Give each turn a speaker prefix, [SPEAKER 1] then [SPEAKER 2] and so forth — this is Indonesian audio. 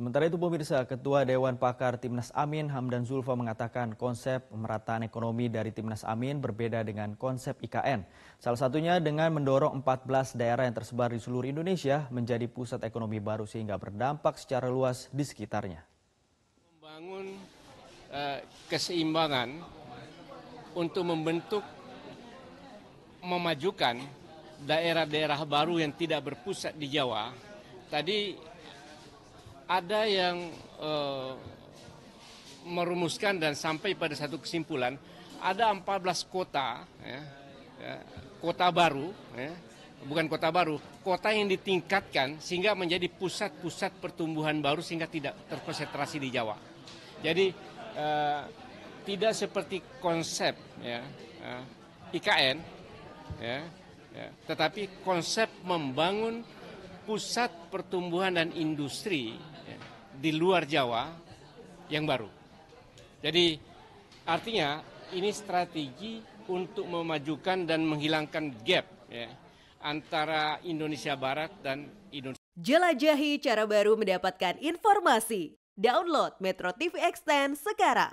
[SPEAKER 1] Sementara itu pemirsa, Ketua Dewan Pakar Timnas Amin Hamdan Zulfa mengatakan konsep pemerataan ekonomi dari Timnas Amin berbeda dengan konsep IKN. Salah satunya dengan mendorong 14 daerah yang tersebar di seluruh Indonesia menjadi pusat ekonomi baru sehingga berdampak secara luas di sekitarnya.
[SPEAKER 2] Membangun uh, keseimbangan untuk membentuk memajukan daerah-daerah baru yang tidak berpusat di Jawa. Tadi ada yang uh, merumuskan dan sampai pada satu kesimpulan ada 14 kota ya, ya, kota baru ya, bukan kota baru kota yang ditingkatkan sehingga menjadi pusat-pusat pertumbuhan baru sehingga tidak terkonsentrasi di Jawa. Jadi uh, tidak seperti konsep ya, uh, IKN ya, ya, tetapi konsep membangun pusat pertumbuhan dan industri ya, di luar Jawa yang baru. Jadi artinya ini strategi untuk memajukan dan menghilangkan gap ya, antara Indonesia Barat dan Indonesia.
[SPEAKER 3] Jelajahi cara baru mendapatkan informasi. Download Metro TV Extend sekarang.